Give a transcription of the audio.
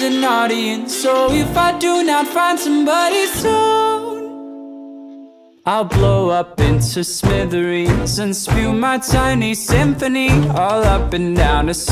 needs an audience. So if I do not find somebody soon I'll blow up into smithereens And spew my tiny symphony All up and down a city.